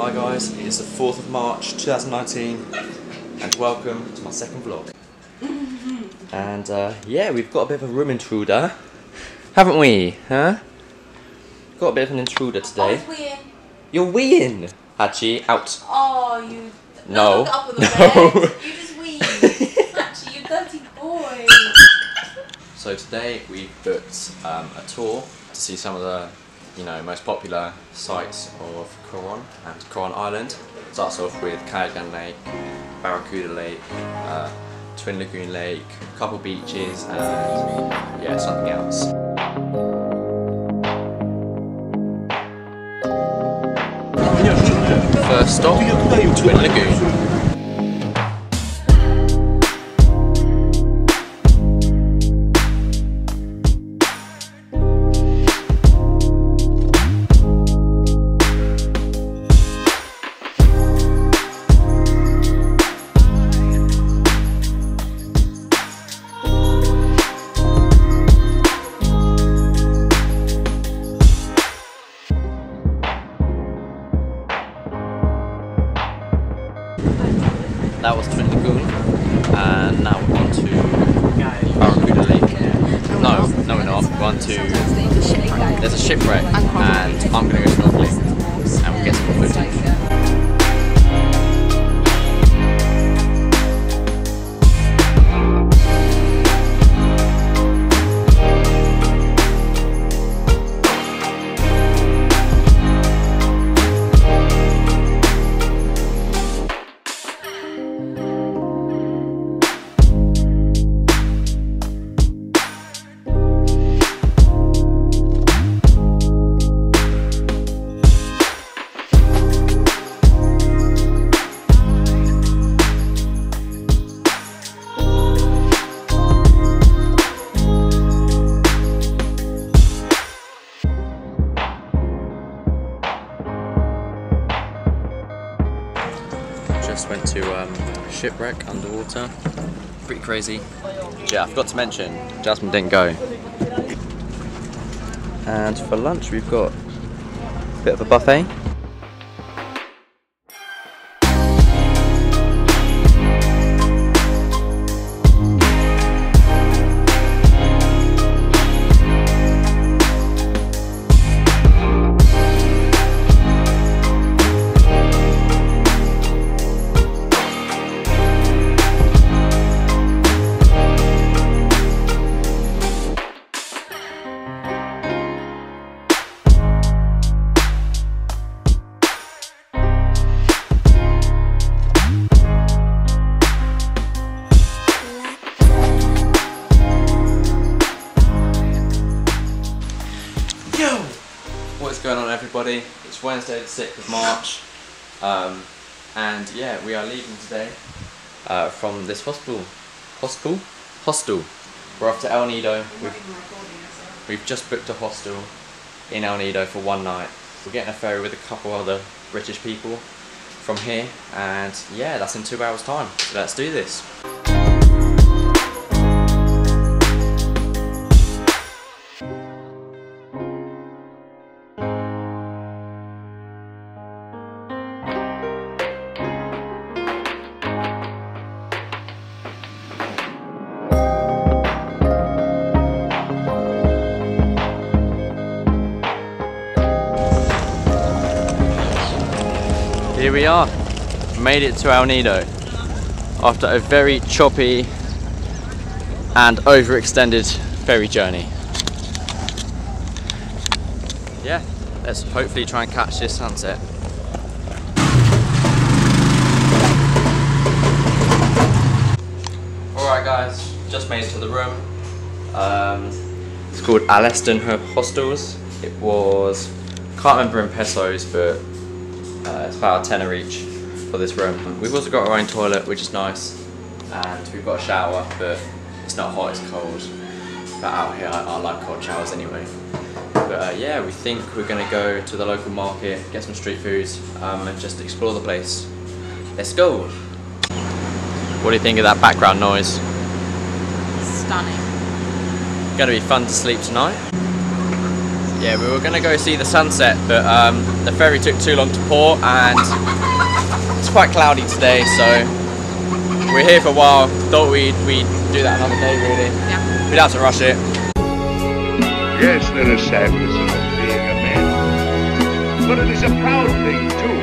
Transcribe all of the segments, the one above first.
Hi guys, it is the 4th of March 2019 and welcome to my second vlog. and uh, yeah, we've got a bit of a room intruder, haven't we? Huh? Got a bit of an intruder today. Oh, weird. You're weeing! Hachi, out. Oh, you. No. Look up on the No. bed. You just wee. Actually, you dirty boy. So today we booked um, a tour to see some of the you know most popular sites of Coron and Coron Island. Starts off with Kayangan Lake, Barracuda Lake, uh, Twin Lagoon Lake, a couple beaches and yeah something else. First stop, Twin Lagoon. That was Twin Lagoon, and now we're on to Barracuda Lake. No, no we're not. We're on to. There's a shipwreck, and I'm gonna go snorkeling, and we'll get some footage. To um, shipwreck underwater. Pretty crazy. Yeah, I forgot to mention, Jasmine didn't go. And for lunch, we've got a bit of a buffet. It's Wednesday, the 6th of March, um, and yeah, we are leaving today uh, from this hospital. Hospital? Hostel. We're off to El Nido. We've, we've just booked a hostel in El Nido for one night. We're getting a ferry with a couple other British people from here, and yeah, that's in two hours' time. So let's do this. Here we are, made it to El Nido after a very choppy and overextended ferry journey. Yeah, let's hopefully try and catch this sunset. Alright guys, just made it to the room. Um, it's called Aleston Hostels. It was, can't remember in pesos, but uh, it's about a tenner each for this room. We've also got our own toilet, which is nice, and we've got a shower, but it's not hot, it's cold. But out here, I, I like cold showers anyway. But uh, yeah, we think we're gonna go to the local market, get some street foods, um, and just explore the place. Let's go! What do you think of that background noise? Stunning. Gonna be fun to sleep tonight. Yeah, we were gonna go see the sunset, but um, the ferry took too long to port, and it's quite cloudy today, so we're here for a while. Thought we'd we'd do that another day, really. Yeah. We'd have to rush it. Yes, there is sadness in being a man. But it is a proud thing, too.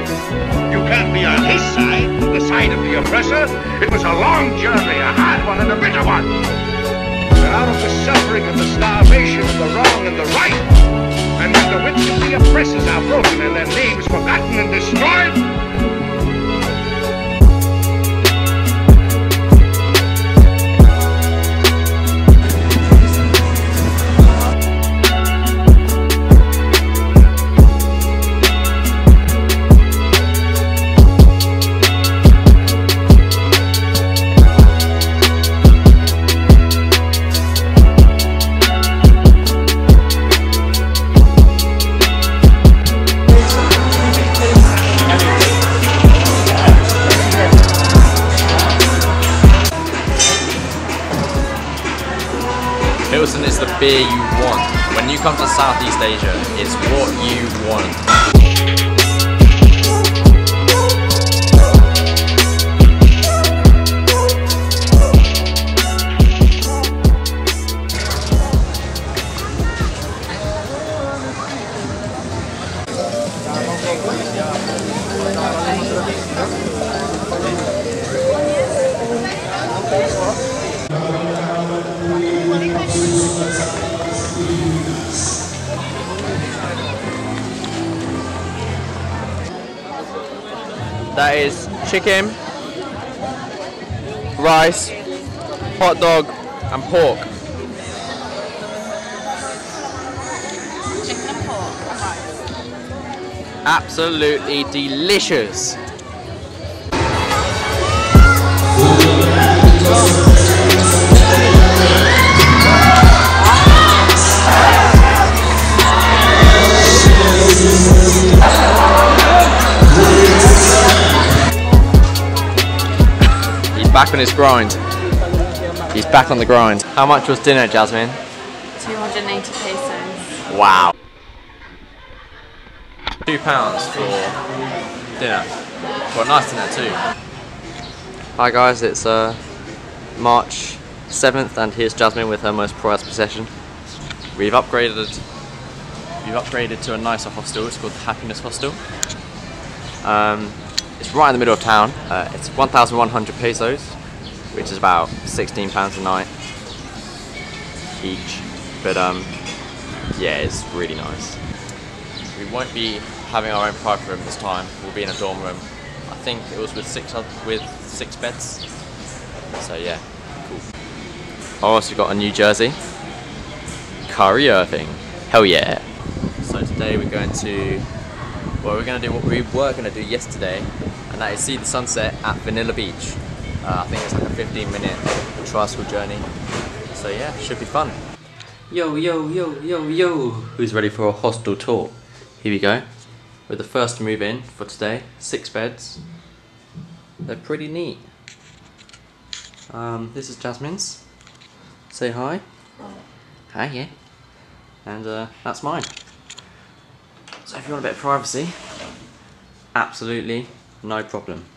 You can't be on his side, the side of the oppressor. It was a long journey, a hard one, and a bitter one. Out of the suffering and the starvation of the wrong and the right, and when the wits of the oppressors are broken and their names forgotten and destroyed, beer you want. When you come to Southeast Asia, it's what you want. Chicken, rice, hot dog, and pork. Chicken and pork and. Absolutely delicious. Back on his grind. He's back on the grind. How much was dinner, Jasmine? 280 pesos. Wow. Two pounds for dinner. For a nice dinner too. Hi guys, it's uh, March 7th and here's Jasmine with her most prized possession. We've upgraded we've upgraded to a nicer hostel, it's called the Happiness Hostel. Um, it's right in the middle of town. Uh, it's 1,100 pesos, which is about 16 pounds a night each. But um, yeah, it's really nice. We won't be having our own private room this time. We'll be in a dorm room. I think it was with six with six beds. So yeah, cool. I also got a new jersey. Kyrie Irving. Hell yeah. So today we're going to well we're going to do what we were going to do yesterday and that is see the sunset at Vanilla Beach. Uh, I think it's like a 15 minute tricycle journey. So yeah, should be fun. Yo, yo, yo, yo, yo. Who's ready for a hostel tour? Here we go. We're the first to move in for today. Six beds. They're pretty neat. Um, this is Jasmine's. Say hi. Hi, yeah. And uh, that's mine. So if you want a bit of privacy, absolutely no problem.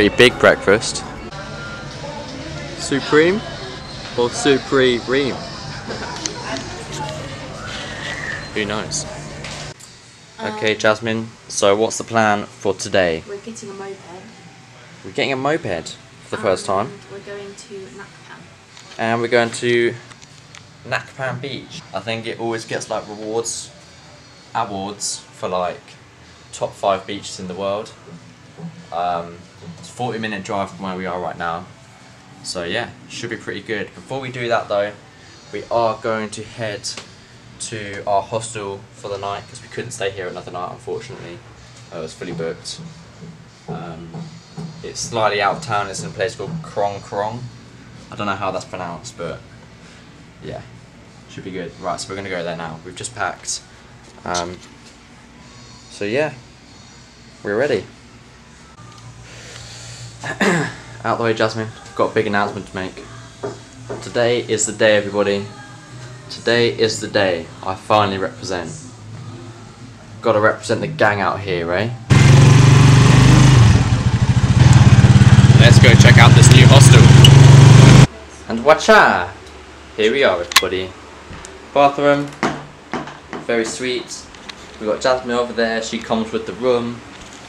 Pretty big breakfast. Supreme or Supreme? Who knows? Okay, Um, Jasmine. So what's the plan for today? We're getting a moped. We're getting a moped for the first time, and We're going to Nacpan. and we're going to Nacpan Beach. I think it always gets like rewards, awards for like top five beaches in the world. Um, it's a 40 minute drive from where we are right now. So yeah, should be pretty good. Before we do that though, we are going to head to our hostel for the night because we couldn't stay here another night unfortunately. It was fully booked. Um, it's slightly out of town. It's in a place called Krong Krong. I don't know how that's pronounced, but yeah, should be good. Right, so we're gonna go there now. We've just packed. Um, so yeah, we're ready. Out the way, Jasmine. Got a big announcement to make. Today is the day, everybody. Today is the day I finally represent. Got to represent the gang out here, eh? Let's go check out this new hostel. And watcha! Here we are, everybody. Bathroom, very sweet. We got Jasmine over there. She comes with the room.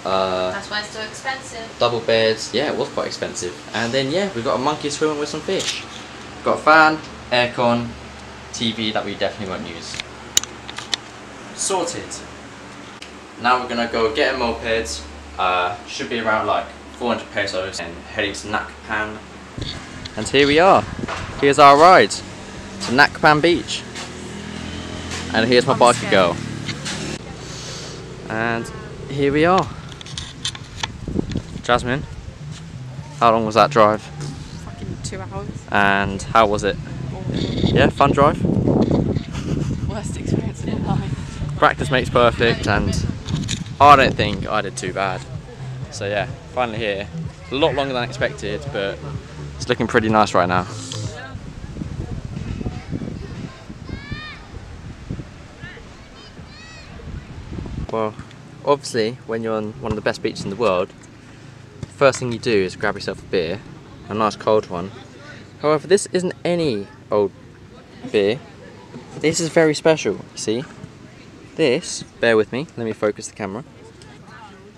Uh, That's why it's so expensive. double beds. Yeah, it was quite expensive. And then yeah, we've got a monkey swimming with some fish. Got a fan, aircon, TV that we definitely won't use. Sorted. Now we're gonna go get a moped. Uh, should be around like 400 pesos and heading to Nacpan. And here we are. Here's our ride to Nacpan Beach. And here's my I'm biker girl. And here we are. Jasmine, how long was that drive? Fucking two hours. And how was it? Yeah, fun drive. Worst experience in life. Practice makes perfect, and I don't think I did too bad. So yeah, finally here. A lot longer than expected, but it's looking pretty nice right now. Well, obviously, when you're on one of the best beaches in the world, first thing you do is grab yourself a beer, a nice cold one. However, this isn't any old beer. This is very special, see. This, bear with me, let me focus the camera.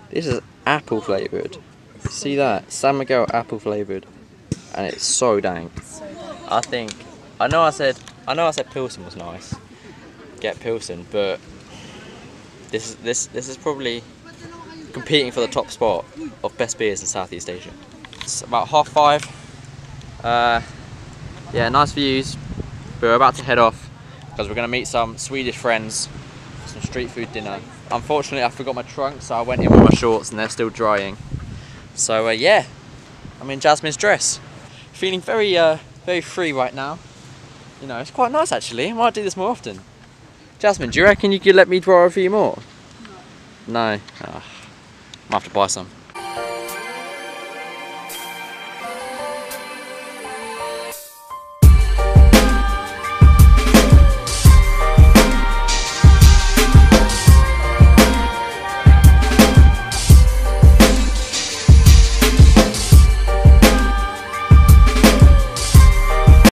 This is apple flavoured. See that? San Miguel apple flavoured. And it's so dang. I think I know I said I know I said Pilsen was nice. Get Pilsen, but this is this this is probably competing for the top spot of best beers in Southeast Asia. It's about half five. Uh, yeah, nice views. We're about to head off because we're gonna meet some Swedish friends for some street food dinner. Unfortunately, I forgot my trunk, so I went in with my shorts and they're still drying. So uh, yeah, I'm in Jasmine's dress feeling very uh, very free right now. You know, it's quite nice actually. I might do this more often. Jasmine, do you reckon you could let me draw a few more? No. No. Ah, might have to buy some.